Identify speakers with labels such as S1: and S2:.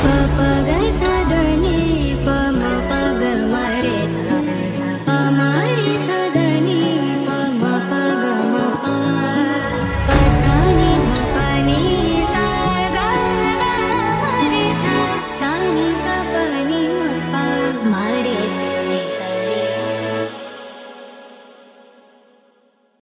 S1: Papa.